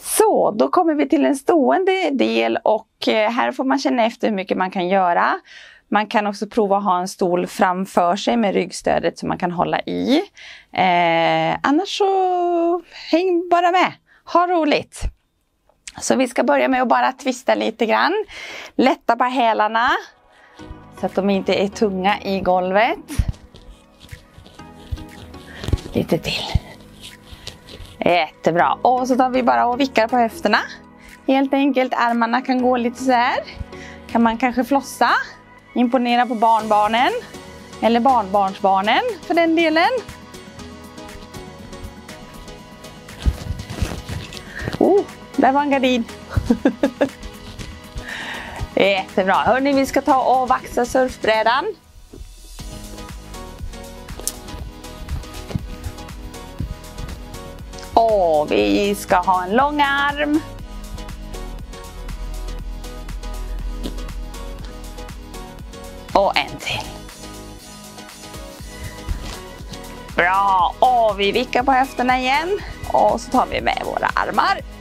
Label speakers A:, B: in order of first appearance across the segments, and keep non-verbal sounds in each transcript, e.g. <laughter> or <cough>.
A: Så, då kommer vi till en stående del och eh, här får man känna efter hur mycket man kan göra. Man kan också prova att ha en stol framför sig med ryggstödet som man kan hålla i. Eh, annars så häng bara med. Ha roligt! Så vi ska börja med att bara twista lite grann. Lätta på hälarna så att de inte är tunga i golvet. Lite till. Jättebra. Och så tar vi bara och vickar på höfterna. Helt enkelt, armarna kan gå lite så här. Kan man kanske flossa. Imponera på barnbarnen. Eller barnbarnsbarnen för den delen. Oh, där var en gardin. <laughs> Jättebra. Hörni, vi ska ta och vaxa surfbrädan. Och vi ska ha en lång arm. Och en till. Bra! Och vi vickar på höfterna igen. Och så tar vi med våra armar.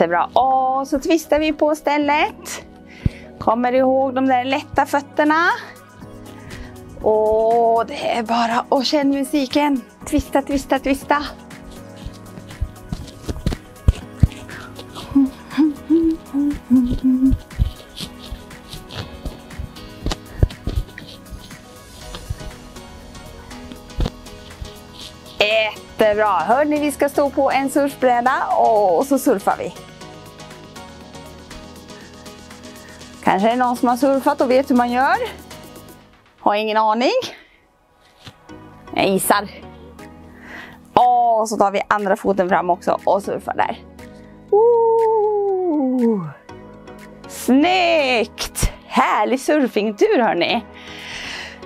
A: Jättebra. Och så twistar vi på stället. Kommer ihåg de där lätta fötterna. Och det är bara att känna musiken. Twista, twista, twista. Jättebra! Hörni, vi ska stå på en surfbräda och så surfar vi. Kanske är det någon som har surfat och vet hur man gör. Har ingen aning. Jag gissar. Och så tar vi andra foten fram också och surfar där. Ooh. Snyggt! Härlig surfingtur hörni.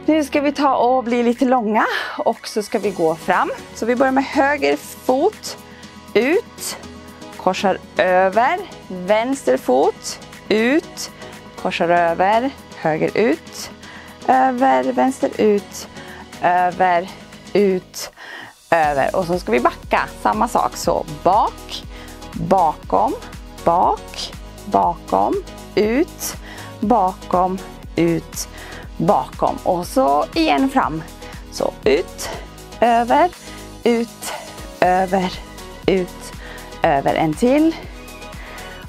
A: Nu ska vi ta och bli lite långa och så ska vi gå fram. Så vi börjar med höger fot, ut, korsar över, vänster fot, ut, korsar över, höger ut, över, vänster ut, över, ut, över. Och så ska vi backa, samma sak. Så bak, bakom, bak, bakom, ut, bakom, ut, bakom. Och så igen fram. Så ut, över, ut, över, ut, över. En till.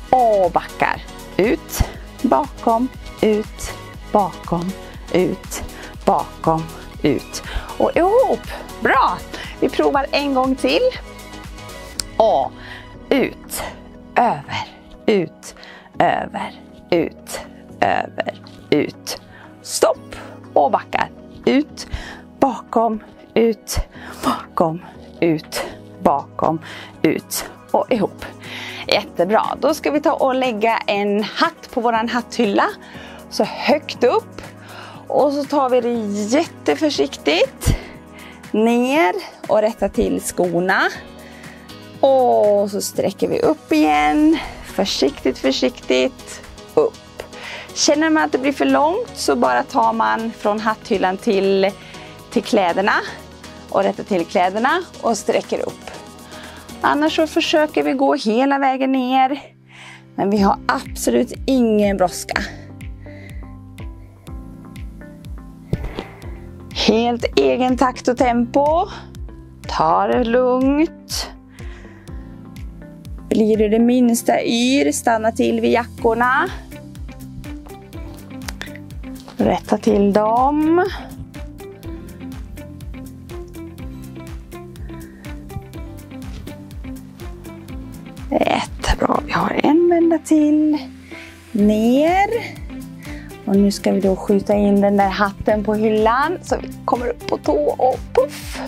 A: Och backar. Ut, bakom, ut, bakom, ut, bakom, ut. Och ihop. Bra! Vi provar en gång till. Och ut, över, ut, över, ut, över, ut. Stopp! Och backar. Ut, bakom, ut, bakom, ut, bakom, ut och ihop. Jättebra. Då ska vi ta och lägga en hatt på våran hatthylla. Så högt upp. Och så tar vi det jätteförsiktigt ner och rätta till skorna. Och så sträcker vi upp igen. Försiktigt, försiktigt. Upp. Känner man att det blir för långt så bara tar man från hatthyllan till, till kläderna och rättar till kläderna och sträcker upp. Annars så försöker vi gå hela vägen ner. Men vi har absolut ingen brådska. Helt egen takt och tempo. Ta det lugnt. Blir det det minsta yr, stanna till vid jackorna. Rätta till dem. Jättebra. Vi har en vända till. Ner. Och nu ska vi då skjuta in den där hatten på hyllan så vi kommer upp på tå och puff.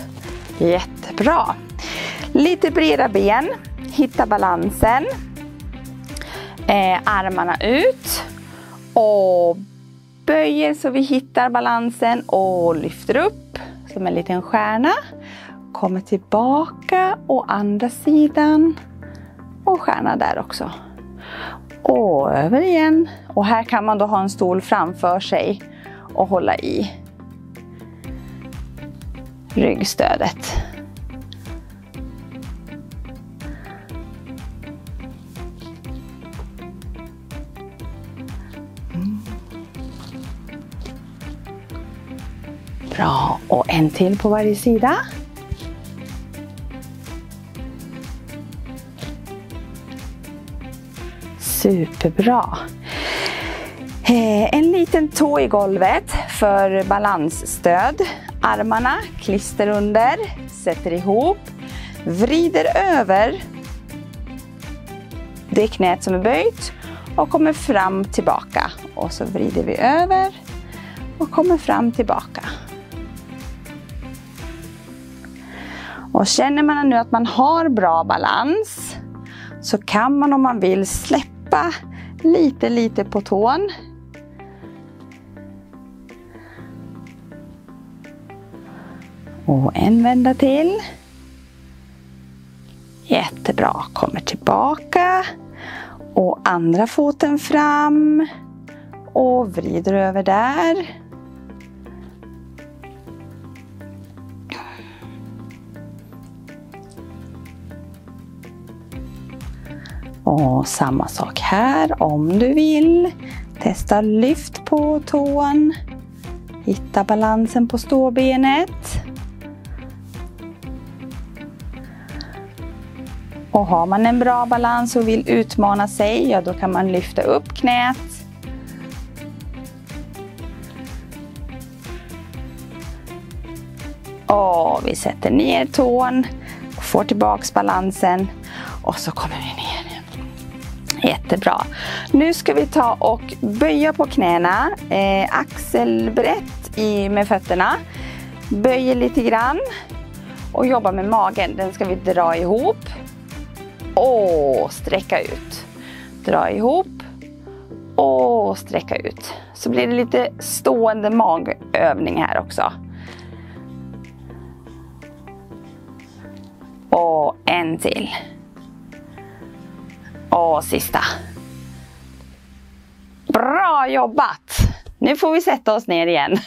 A: Jättebra. Lite breda ben. Hitta balansen. Eh, armarna ut. Och böjer så vi hittar balansen och lyfter upp som en liten stjärna. Kommer tillbaka och andra sidan. Och stjärna där också. Och över igen. Och här kan man då ha en stol framför sig och hålla i ryggstödet. Mm. Bra, och en till på varje sida. Superbra. Eh, en liten tå i golvet för balansstöd. Armarna klister under, sätter ihop, vrider över det knät som är böjt och kommer fram tillbaka. Och så vrider vi över och kommer fram tillbaka. Och känner man nu att man har bra balans så kan man om man vill släppa lite, lite på tån. Och en vända till. Jättebra, kommer tillbaka. Och andra foten fram. Och vrider över där. Och samma sak här om du vill. Testa lyft på tån. Hitta balansen på ståbenet. Och har man en bra balans och vill utmana sig, ja då kan man lyfta upp knät. Och vi sätter ner tån, får tillbaks balansen och så kommer vi ner. Jättebra. Nu ska vi ta och böja på knäna, eh, axelbrett i, med fötterna. Böjer lite grann och jobba med magen. Den ska vi dra ihop och sträcka ut. Dra ihop och sträcka ut. Så blir det lite stående magövning här också. Och en till. Och sista. Bra jobbat! Nu får vi sätta oss ner igen.